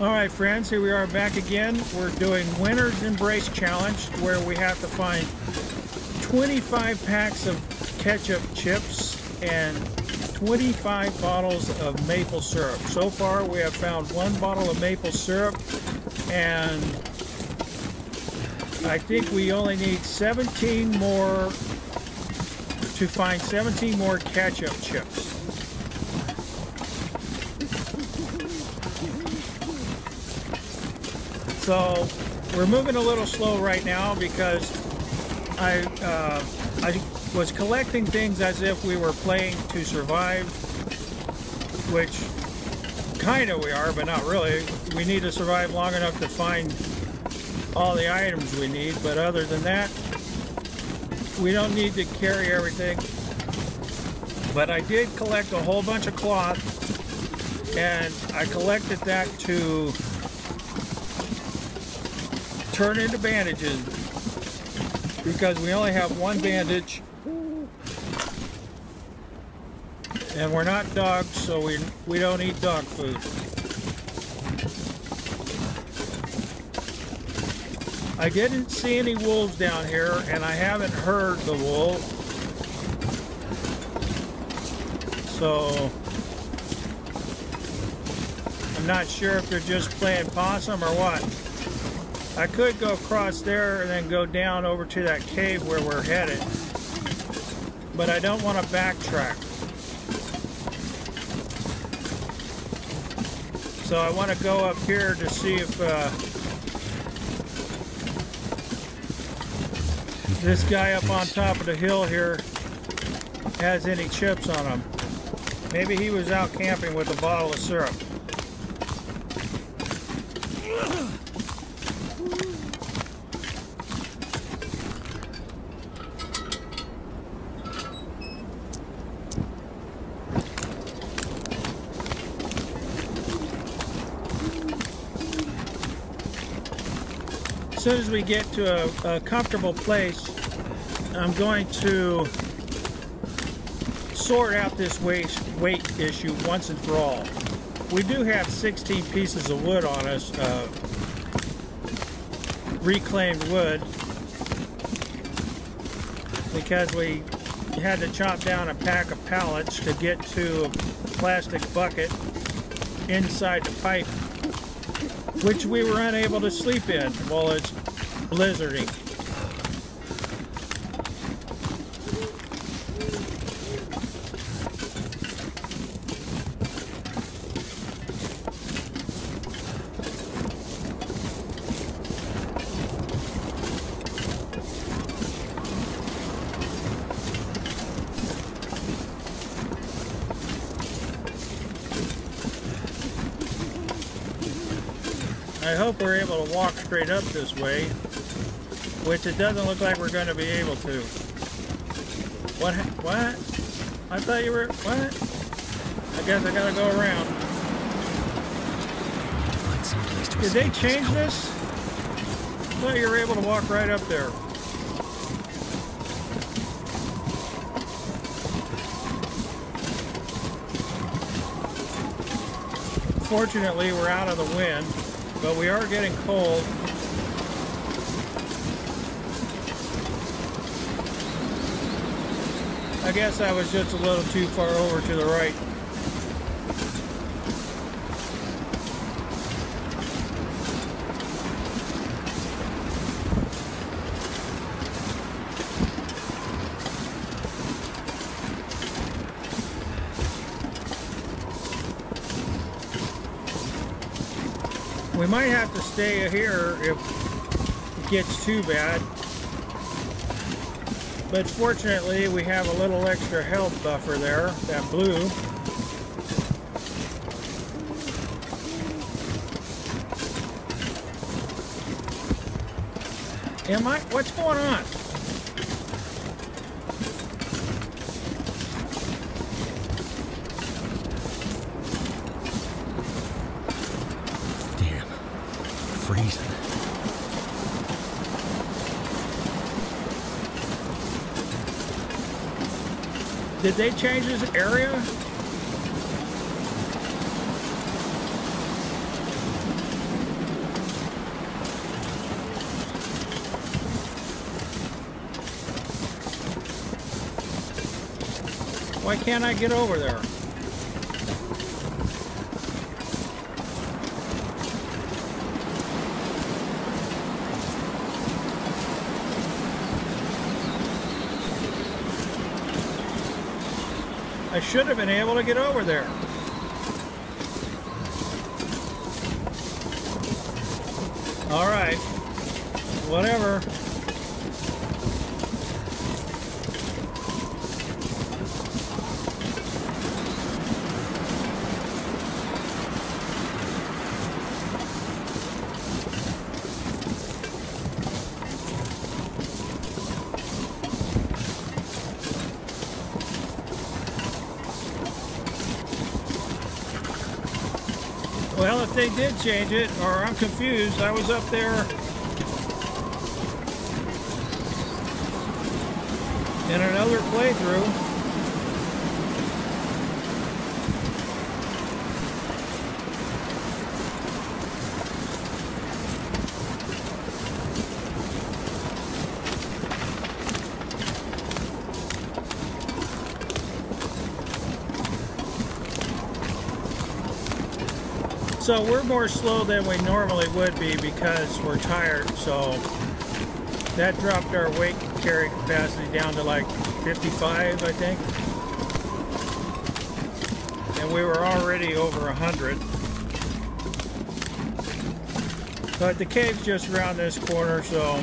All right, friends, here we are back again. We're doing Winter's Embrace Challenge where we have to find 25 packs of ketchup chips and 25 bottles of maple syrup. So far, we have found one bottle of maple syrup and I think we only need 17 more to find 17 more ketchup chips. So we're moving a little slow right now because I uh, I was collecting things as if we were playing to survive, which kind of we are, but not really. We need to survive long enough to find all the items we need, but other than that, we don't need to carry everything. But I did collect a whole bunch of cloth, and I collected that to turn into bandages. Because we only have one bandage. And we're not dogs so we we don't eat dog food. I didn't see any wolves down here and I haven't heard the wolf. So I'm not sure if they're just playing possum or what I could go across there and then go down over to that cave where we're headed. But I don't want to backtrack. So I want to go up here to see if uh, this guy up on top of the hill here has any chips on him. Maybe he was out camping with a bottle of syrup. Soon as we get to a, a comfortable place, I'm going to sort out this weight, weight issue once and for all. We do have 16 pieces of wood on us, uh, reclaimed wood, because we had to chop down a pack of pallets to get to a plastic bucket inside the pipe which we were unable to sleep in while it's blizzarding. I hope we're able to walk straight up this way, which it doesn't look like we're going to be able to. What? What? I thought you were, what? I guess I gotta go around. Did they change this? I thought you were able to walk right up there. Fortunately, we're out of the wind but we are getting cold. I guess I was just a little too far over to the right. Might have to stay here if it gets too bad. But fortunately, we have a little extra health buffer there, that blue. Am I? What's going on? Did they change this area? Why can't I get over there? I should have been able to get over there. All right. Whatever. Well, if they did change it, or I'm confused, I was up there in another playthrough. So we're more slow than we normally would be because we're tired. So that dropped our weight carry capacity down to like 55, I think. And we were already over 100. But the cave's just around this corner, so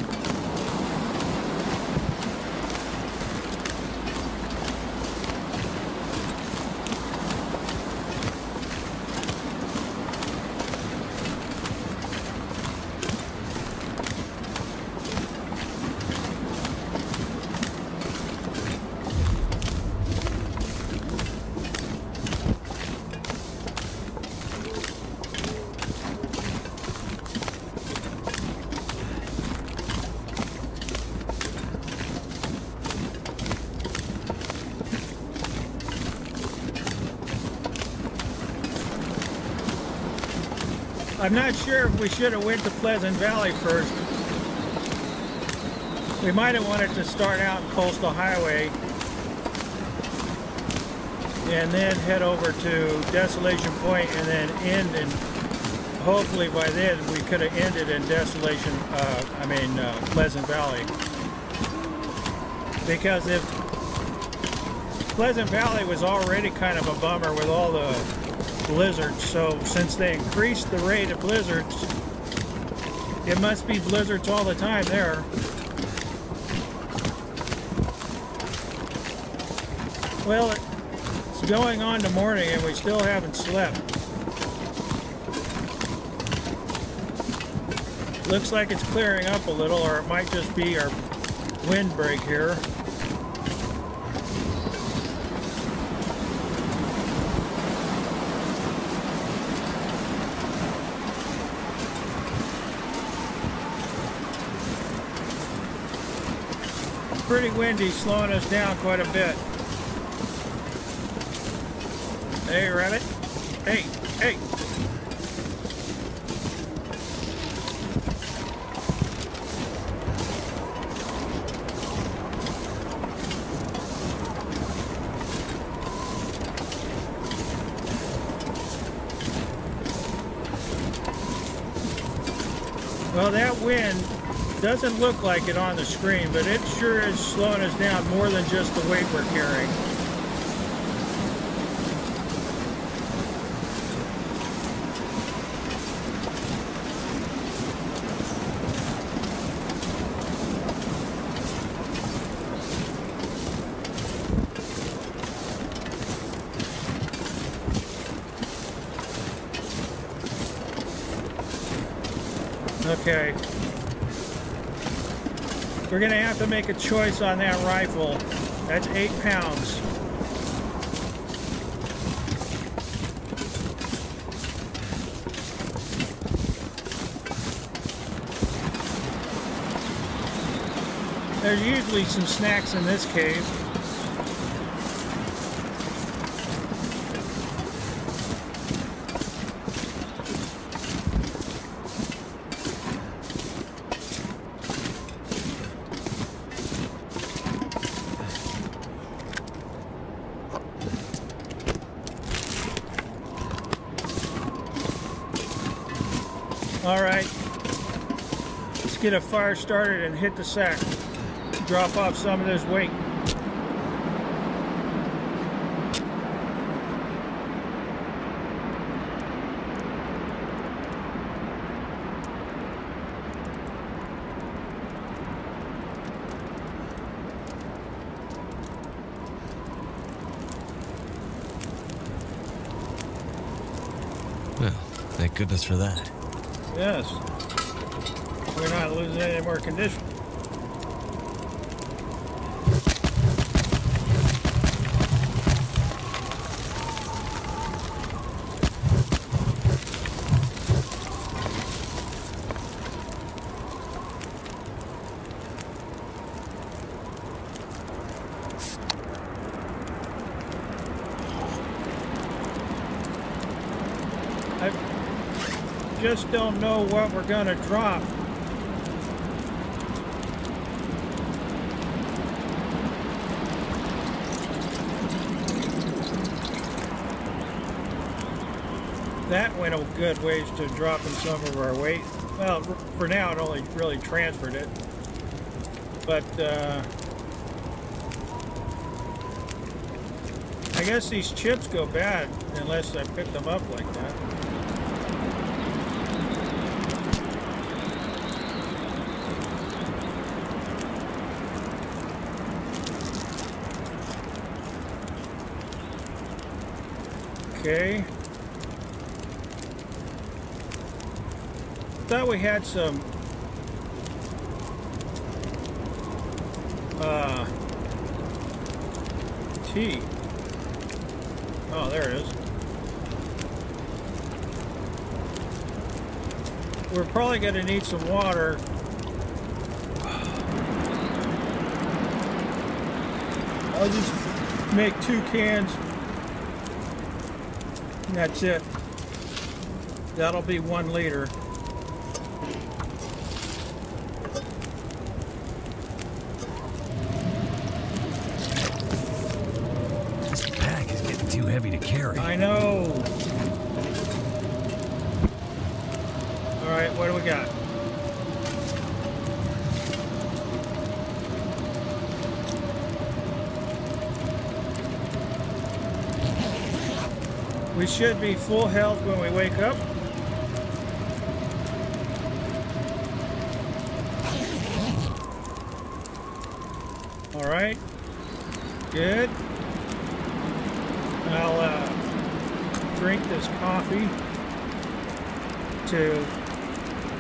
I'm not sure if we should have went to Pleasant Valley first. We might have wanted to start out Coastal Highway and then head over to Desolation Point and then end and hopefully by then we could have ended in Desolation, uh, I mean uh, Pleasant Valley. Because if Pleasant Valley was already kind of a bummer with all the blizzards. So since they increased the rate of blizzards, it must be blizzards all the time there. Well, it's going on to morning and we still haven't slept. Looks like it's clearing up a little or it might just be our windbreak here. Pretty windy, slowing us down quite a bit. Hey, rabbit. Hey, hey. Well, that wind doesn't look like it on the screen, but it sure is slowing us down more than just the weight we're carrying. Okay. We're to have to make a choice on that rifle. That's eight pounds. There's usually some snacks in this cave. All right. Let's get a fire started and hit the sack. Drop off some of this weight. Well, thank goodness for that. Yes. We're not losing any more condition. I just don't know what we're going to drop. That went a good ways to dropping some of our weight. Well, for now it only really transferred it. But, uh, I guess these chips go bad unless I pick them up like that. Okay. Thought we had some uh tea. Oh, there it is. We're probably going to need some water. I'll just make two cans. And that's it. That'll be one liter. Carry. I know. All right, what do we got? We should be full health when we wake up. All right, good. I'll uh, drink this coffee to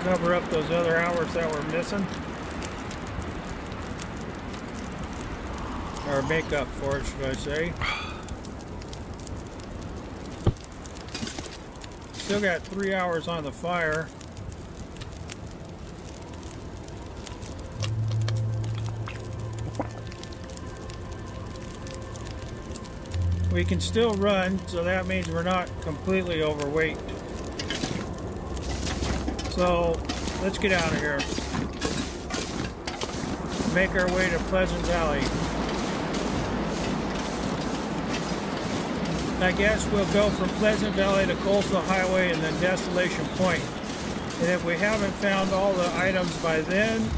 cover up those other hours that we're missing. Or make up for it, should I say. Still got three hours on the fire. We can still run, so that means we're not completely overweight. So, let's get out of here. Make our way to Pleasant Valley. I guess we'll go from Pleasant Valley to Coastal Highway and then Desolation Point. And if we haven't found all the items by then,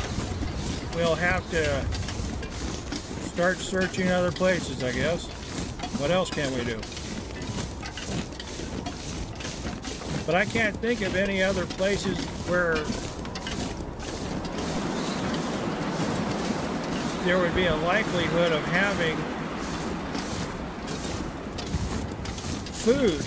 we'll have to start searching other places, I guess. What else can we do? But I can't think of any other places where there would be a likelihood of having food.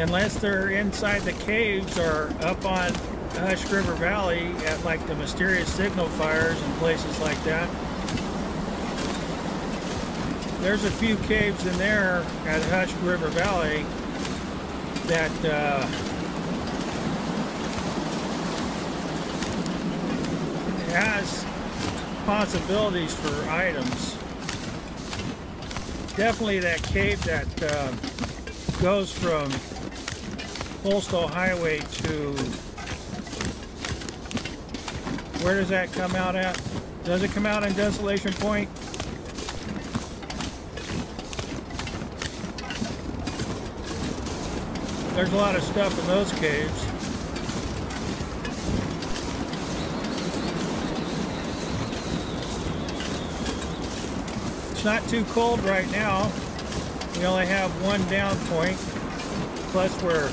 Unless they're inside the caves or up on Hush River Valley at like the mysterious signal fires and places like that. There's a few caves in there at Hush River Valley that uh, has possibilities for items. Definitely that cave that uh, goes from Coastal Highway to where does that come out at? Does it come out in Desolation Point? There's a lot of stuff in those caves. It's not too cold right now. We only have one down point. Plus we're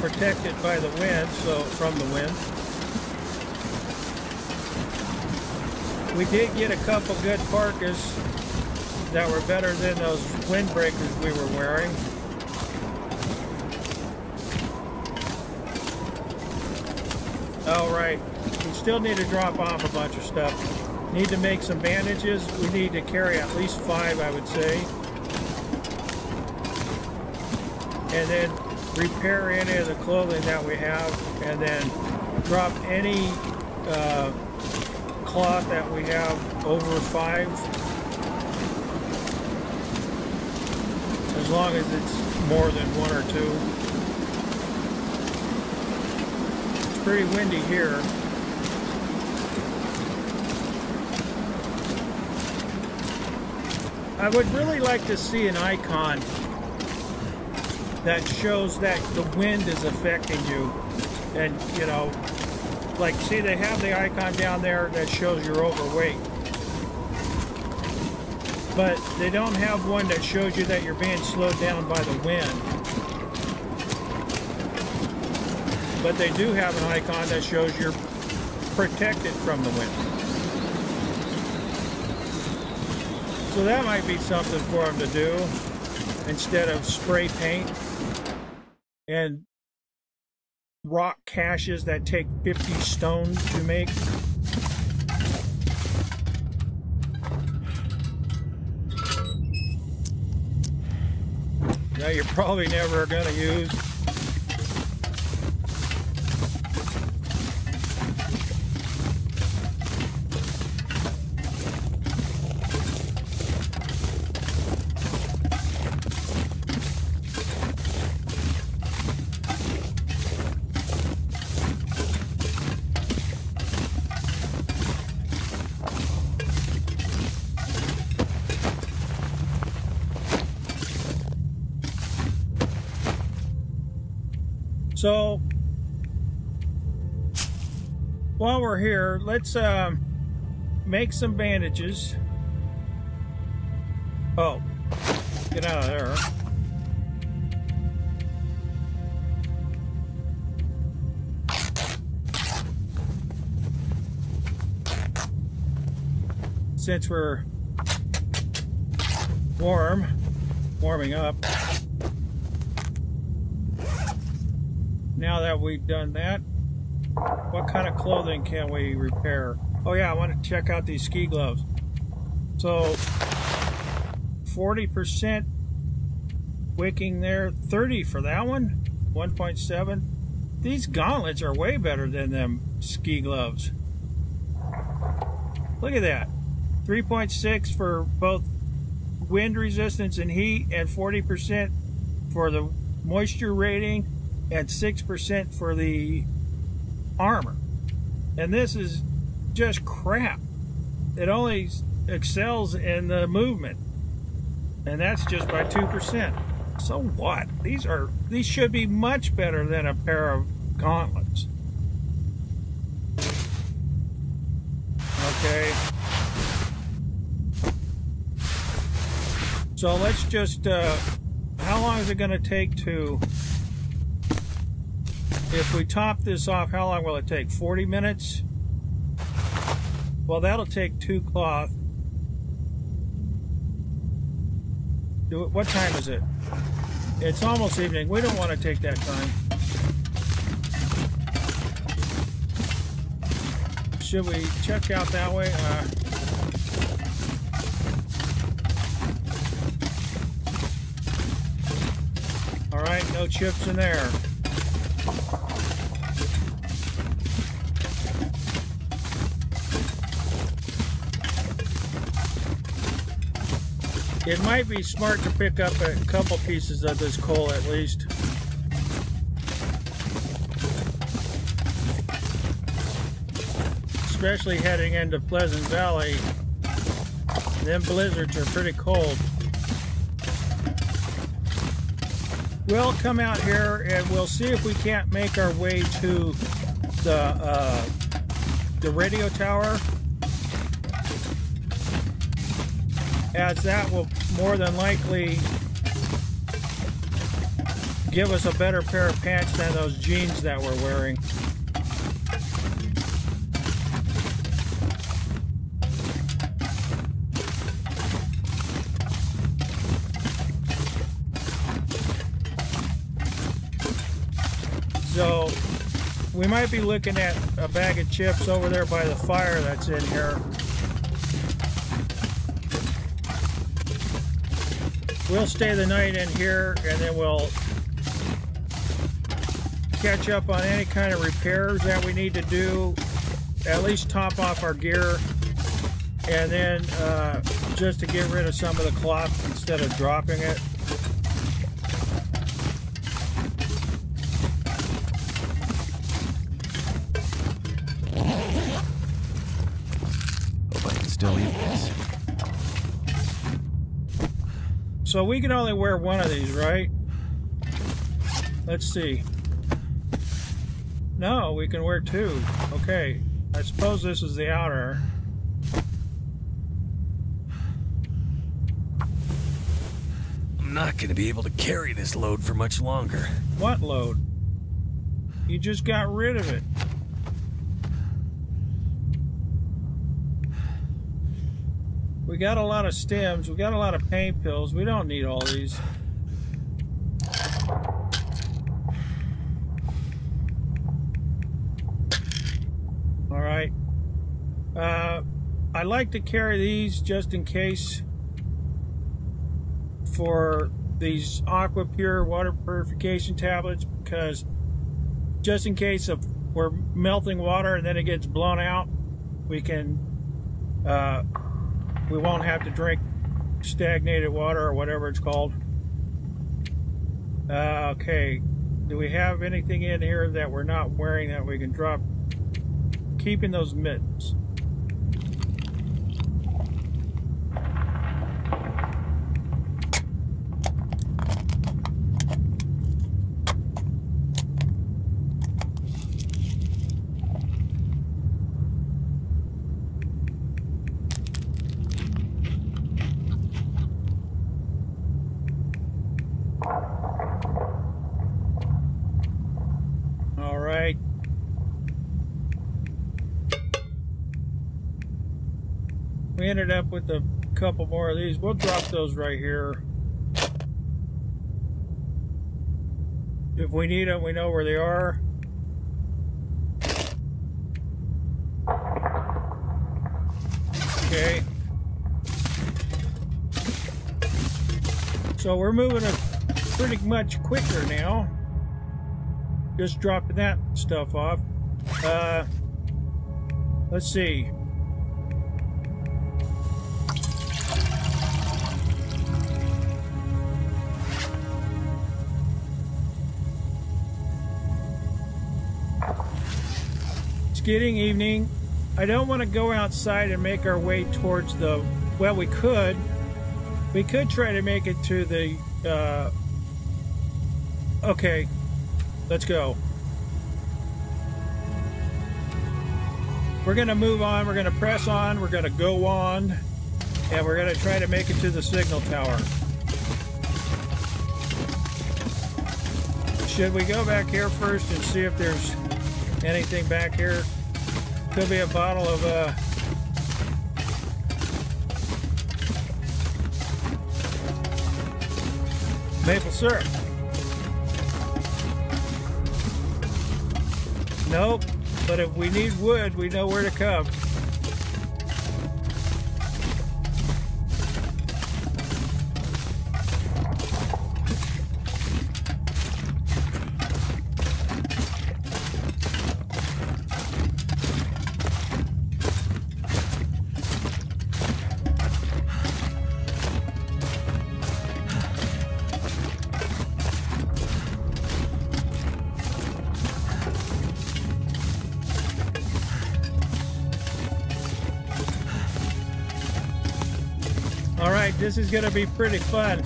protected by the wind, so from the wind. We did get a couple good parkas that were better than those windbreakers we were wearing. All right, we still need to drop off a bunch of stuff. Need to make some bandages. We need to carry at least five, I would say. And then repair any of the clothing that we have, and then drop any uh, cloth that we have over five. As long as it's more than one or two. It's pretty windy here. I would really like to see an icon that shows that the wind is affecting you. And, you know, like, see, they have the icon down there that shows you're overweight. But they don't have one that shows you that you're being slowed down by the wind. But they do have an icon that shows you're protected from the wind. So that might be something for them to do instead of spray paint and rock caches that take 50 stones to make. Now you're probably never going to use. Here, let's um, make some bandages. Oh, get out of there. Since we're warm, warming up. now that we've done that, what kind of clothing can we repair? Oh yeah, I want to check out these ski gloves. So 40% wicking there, 30 for that one, 1.7. These gauntlets are way better than them ski gloves. Look at that. 3.6 for both wind resistance and heat and 40% for the moisture rating and 6% for the armor. And this is just crap. It only excels in the movement. And that's just by 2%. So what? These are these should be much better than a pair of gauntlets. Okay. So let's just uh, how long is it going to take to if we top this off, how long will it take? 40 minutes? Well, that'll take two cloth. Do it. What time is it? It's almost evening. We don't want to take that time. Should we check out that way? Uh, all right, no chips in there. It might be smart to pick up a couple pieces of this coal at least. Especially heading into Pleasant Valley. Them blizzards are pretty cold. we'll come out here and we'll see if we can't make our way to the uh, the radio tower. As that will more than likely give us a better pair of pants than those jeans that we're wearing. So we might be looking at a bag of chips over there by the fire that's in here. We'll stay the night in here and then we'll catch up on any kind of repairs that we need to do. At least top off our gear and then uh, just to get rid of some of the cloth instead of dropping it. So we can only wear one of these, right? Let's see. No, we can wear two. Okay. I suppose this is the outer. I'm not going to be able to carry this load for much longer. What load? You just got rid of it. We got a lot of stims. We got a lot of pain pills. We don't need all these. All right. Uh, I like to carry these just in case for these aqua pure water purification tablets because just in case of we're melting water and then it gets blown out we can uh, we won't have to drink stagnated water or whatever it's called. Uh, okay, do we have anything in here that we're not wearing that we can drop? Keeping those mittens. Ended up with a couple more of these. We'll drop those right here. If we need them, we know where they are. Okay. So we're moving it pretty much quicker now. Just dropping that stuff off. Uh, let's see. Getting evening. I don't want to go outside and make our way towards the, well, we could. We could try to make it to the, uh, okay, let's go. We're going to move on. We're going to press on. We're going to go on. And we're going to try to make it to the signal tower. Should we go back here first and see if there's anything back here? Could be a bottle of uh, maple syrup. Nope, but if we need wood, we know where to come. This is to be pretty fun.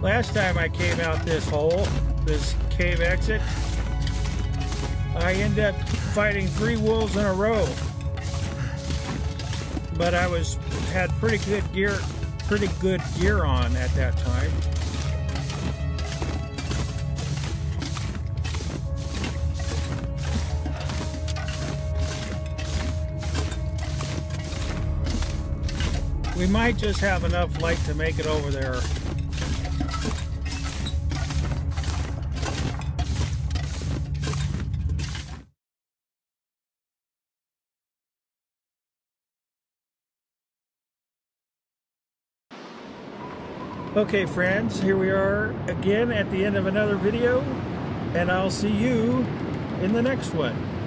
Last time I came out this hole, this cave exit, I ended up fighting three wolves in a row. But I was had pretty good gear, pretty good gear on at that time. We might just have enough light to make it over there. Okay friends, here we are again at the end of another video, and I'll see you in the next one.